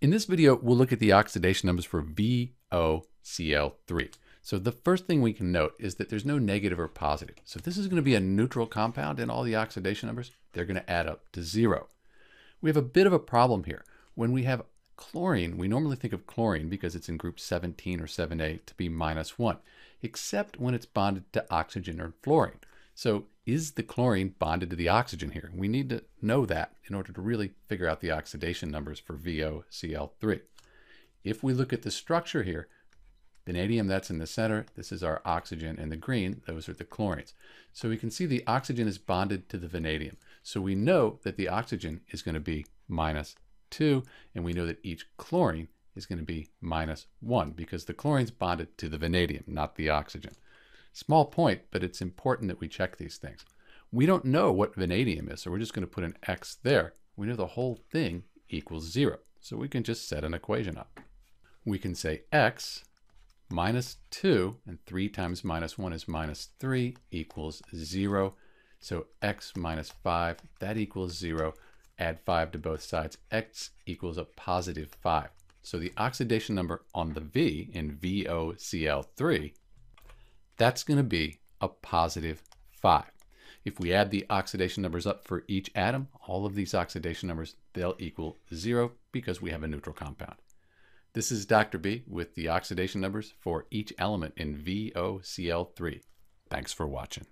In this video, we'll look at the oxidation numbers for VOCl3. So the first thing we can note is that there's no negative or positive. So this is going to be a neutral compound and all the oxidation numbers, they're going to add up to zero. We have a bit of a problem here. When we have chlorine, we normally think of chlorine because it's in group 17 or 7a to be minus 1, except when it's bonded to oxygen or fluorine. So is the chlorine bonded to the oxygen here? We need to know that in order to really figure out the oxidation numbers for VOCl3. If we look at the structure here, vanadium that's in the center, this is our oxygen, and the green, those are the chlorines. So we can see the oxygen is bonded to the vanadium. So we know that the oxygen is going to be minus 2, and we know that each chlorine is going to be minus 1 because the chlorine's bonded to the vanadium, not the oxygen. Small point, but it's important that we check these things. We don't know what vanadium is, so we're just going to put an x there. We know the whole thing equals 0, so we can just set an equation up. We can say x minus 2, and 3 times minus 1 is minus 3, equals 0. So x minus 5, that equals 0. Add 5 to both sides. x equals a positive 5. So the oxidation number on the V in VOCl3 that's going to be a positive 5. If we add the oxidation numbers up for each atom, all of these oxidation numbers, they'll equal 0 because we have a neutral compound. This is Dr. B with the oxidation numbers for each element in VOCl3. Thanks for watching.